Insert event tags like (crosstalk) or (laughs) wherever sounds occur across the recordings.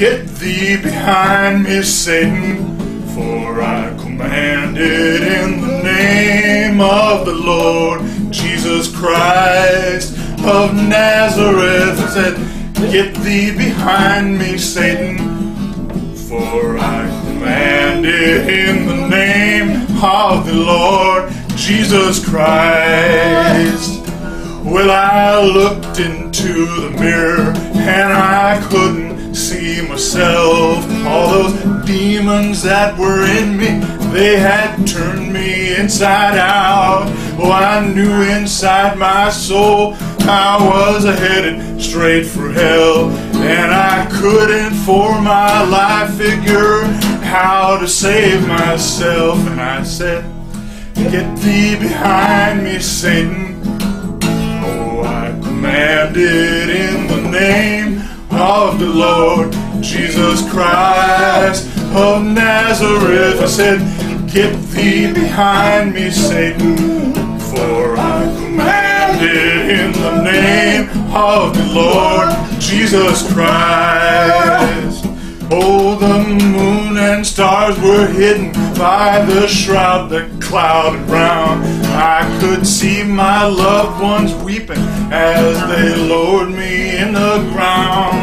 Get thee behind me, Satan, for I commanded in the name of the Lord Jesus Christ of Nazareth. I said, Get thee behind me, Satan, for I commanded in the name of the Lord Jesus Christ. Well, I looked into the mirror and I couldn't see myself. All those demons that were in me, they had turned me inside out. Oh, I knew inside my soul I was headed straight for hell. And I couldn't for my life figure how to save myself. And I said, Get thee behind Lord Jesus Christ of Nazareth. I said, Get thee behind me, Satan, for I commanded in the name of the Lord Jesus Christ. Oh, the moon and stars were hidden by the shroud that clouded round. I could see my loved ones weeping as they lowered me in the ground.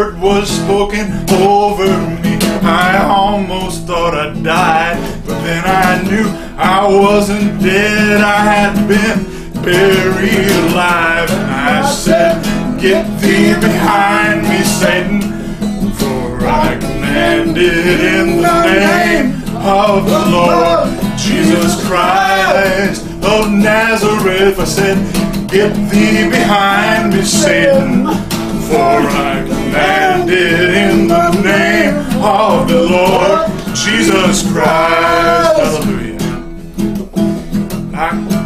Word was spoken over me. I almost thought I died, but then I knew I wasn't dead. I had been buried alive. And I said, Get thee behind me, Satan. For I commanded in the name of the Lord Jesus Christ of Nazareth. I said, Get thee behind me, Satan. For I commanded in the name of the Lord Jesus Christ. Hallelujah. I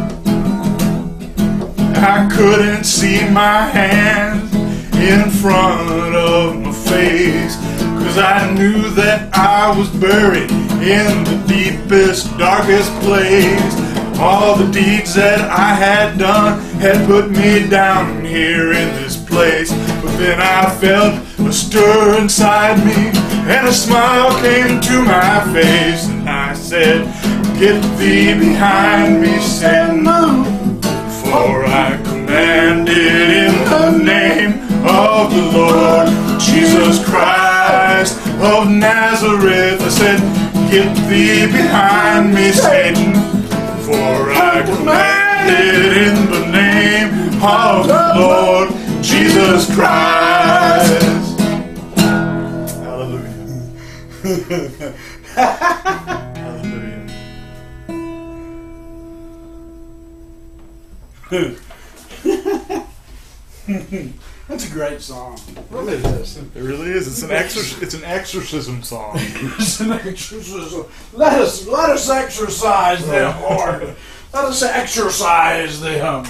I couldn't see my hands in front of my face. Cause I knew that I was buried in the deepest, darkest place. All the deeds that I had done had put me down here in this place. But then I felt a stir inside me, and a smile came to my face. And I said, Get thee behind me, Satan. For I commanded in the name of the Lord Jesus Christ of Nazareth. I said, Get thee behind me, Satan. For I commanded in the name of the Lord Jesus Christ. Hallelujah. (laughs) Hallelujah. (laughs) (laughs) That's a great song. It really is. It really is. It's an exorc- It's an exorcism song. (laughs) It's an exorcism. Let us let us exercise them, Lord. Let us exercise them.